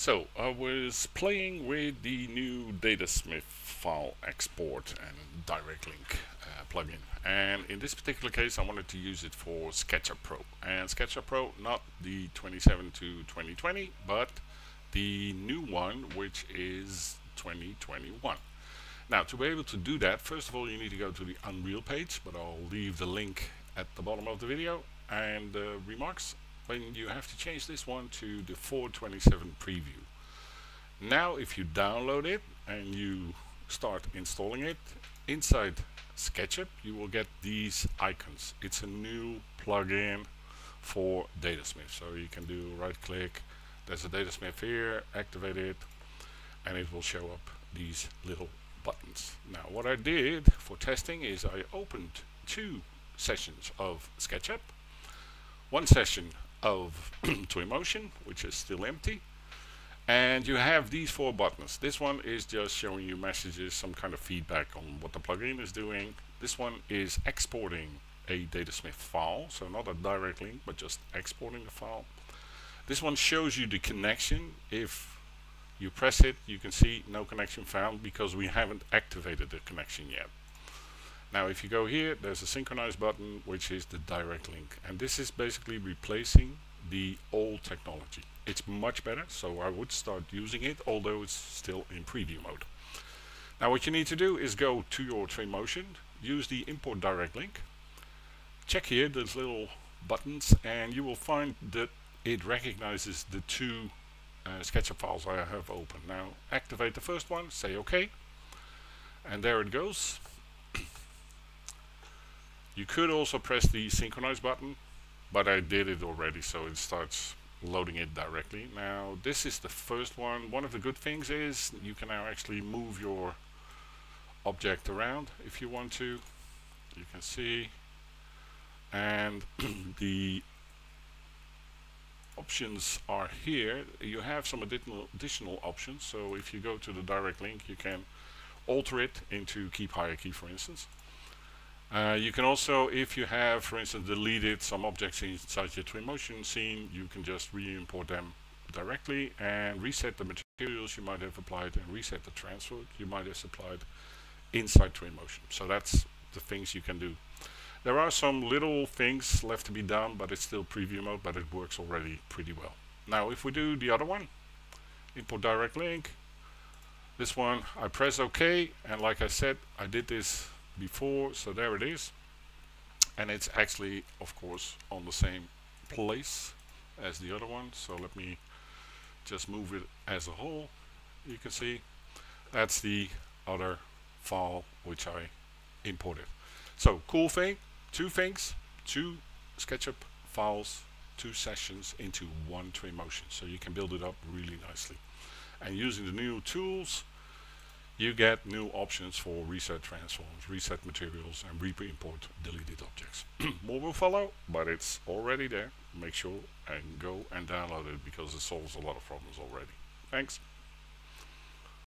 So I was playing with the new Datasmith file export and direct link uh, plugin. And in this particular case I wanted to use it for SketchUp Pro. And SketchUp Pro not the 27 to 2020 but the new one which is 2021 now to be able to do that first of all you need to go to the Unreal page but I'll leave the link at the bottom of the video. And uh, remarks when you have to change this one to the 427 preview. Now if you download it and you start installing it inside SketchUp you will get these icons. It's a new plugin for Datasmith so you can do right click there's a Datasmith here activate it and it will show up these little buttons. Now what I did for testing is I opened two sessions of SketchUp one session of Twinmotion, which is still empty. And you have these four buttons. This one is just showing you messages, some kind of feedback on what the plugin is doing. This one is exporting a Datasmith file, so not a direct link, but just exporting the file. This one shows you the connection. If you press it, you can see no connection found because we haven't activated the connection yet. Now if you go here, there's a synchronize button, which is the direct link. And this is basically replacing the old technology. It's much better, so I would start using it, although it's still in preview mode. Now what you need to do is go to your Twinmotion, use the import direct link, check here those little buttons, and you will find that it recognizes the two uh, SketchUp files I have open. Now activate the first one, say OK, and there it goes. You could also press the synchronize button, but I did it already, so it starts loading it directly. Now, this is the first one. One of the good things is you can now actually move your object around if you want to. You can see. And the options are here. You have some additional additional options. So if you go to the direct link, you can alter it into keep hierarchy, for instance. Uh, you can also, if you have, for instance, deleted some objects inside your Twinmotion scene, you can just re-import them directly and reset the materials you might have applied and reset the transfer you might have applied inside Twinmotion. So that's the things you can do. There are some little things left to be done, but it's still preview mode, but it works already pretty well. Now, if we do the other one, import direct link, this one, I press OK, and like I said, I did this before so there it is. And it's actually of course on the same place as the other one. So let me just move it as a whole. You can see that's the other file which I imported. So cool thing two things two SketchUp files two sessions into one Twinmotion so you can build it up really nicely. And using the new tools you get new options for reset transforms, reset materials, and re-import deleted objects. More will follow, but it's already there. Make sure and go and download it because it solves a lot of problems already. Thanks.